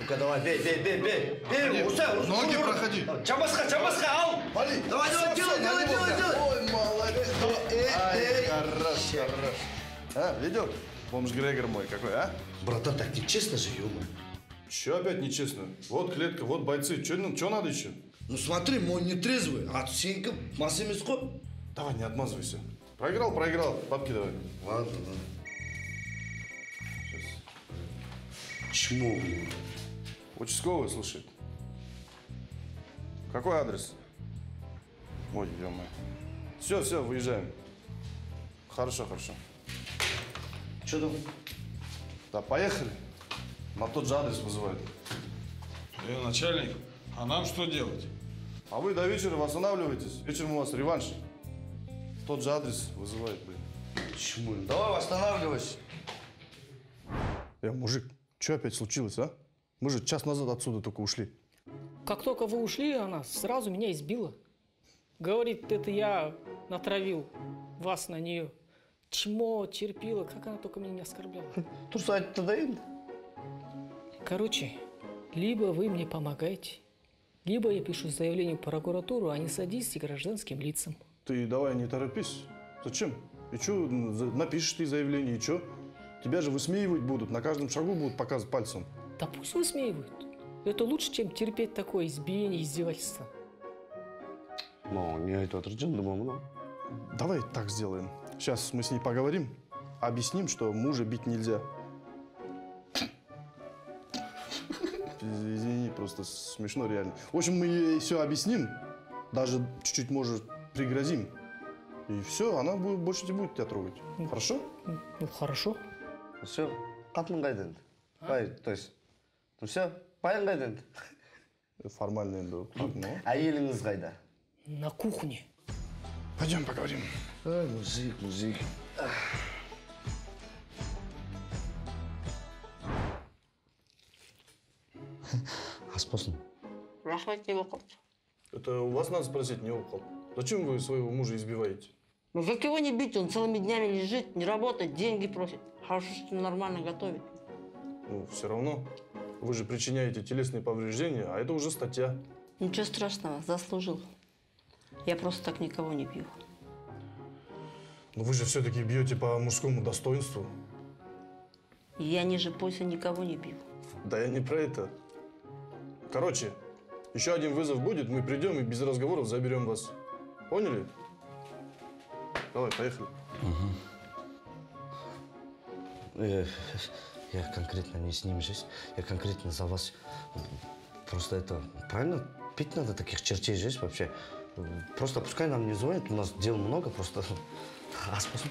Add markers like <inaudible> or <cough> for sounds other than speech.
Ну-ка давай, бей, бей, бей, бей. Бей, уса. Ноги проходи. Чамаска, чамаска, ау. Вали. Давай, давай, делай, делай, делай, делай. Ой, молодец. Эй, Ай, эй. хорош, хорош. А, ведет? Бомж Грегор мой какой, а? Братан, так нечестно же, ё Че опять нечестно? Вот клетка, вот бойцы. Че надо еще? Ну смотри, мой нетрезвый, а сенька мас емес қой. Давай, не отмазывайся. Проиграл, проиграл. Бабки давай. Ладно, ладно. Чмо, блин. Участковый, слушай. Какой адрес? Ой, ё Все, все, выезжаем. Хорошо, хорошо. Че там? Да, поехали. На тот же адрес вызывают. Э, начальник, а нам что делать? А вы до вечера восстанавливаетесь. Вечером у вас реванш. Тот же адрес вызывает, блин. Чмо? Давай восстанавливайся. Э, мужик, что опять случилось, а? Мы же час назад отсюда только ушли. Как только вы ушли, она сразу меня избила. Говорит, это я натравил вас на нее. Чмо, терпила, как она только меня не оскорбляла. Тұрса айтты да енді. Короче, либо вы мне помогаете, либо я пишу заявление в прокуратуру о несодействии гражданским лицам. Ты давай не торопись. Зачем? И что, напишешь ты заявление, и что? Тебя же высмеивать будут, на каждом шагу будут показывать пальцем. Да пусть высмеивают. Это лучше, чем терпеть такое избиение издевательство. Ну, не жындыма мынау. Давай так сделаем. Сейчас мы с ней поговорим, объясним, что мужа бить нельзя. Извини, просто смешно реально. В общем, мы ей все объясним, даже чуть-чуть, может, пригрозим. И все, она будет, больше не будет тебя трогать. Хорошо? Ну, хорошо. Все, қатын қайда енді? Бай, то есть, ну все, баян қайда енді? Формально енді. Ну, Әйеліңіз қайда? На кухне. пойдем поговорим. Ай, мужик, мужик. ас болсын рахмет не болып қалыпты Это у вас надо спросить, не у кого. Зачем вы своего мужа избиваете? ну за кого не бить он целыми днями лежит не работает деньги просит хорошо что нормально готовит Ну, все равно. Вы же причиняете телесные повреждения, а это уже статья. ничего страшного заслужил я просто так никого не бью Но вы же все-таки бьете по мужскому достоинству. я ниже пояса никого не бью Да я не про это. Короче, еще один вызов будет, мы придем и без разговоров заберем вас. Поняли? Давай, поехали. Э, я конкретно не с ним здесь, я конкретно за вас. Просто это правильно? Пить надо таких чертей здесь вообще. Просто пускай нам не звонят, у нас дел много, просто <laughs> ас болсын.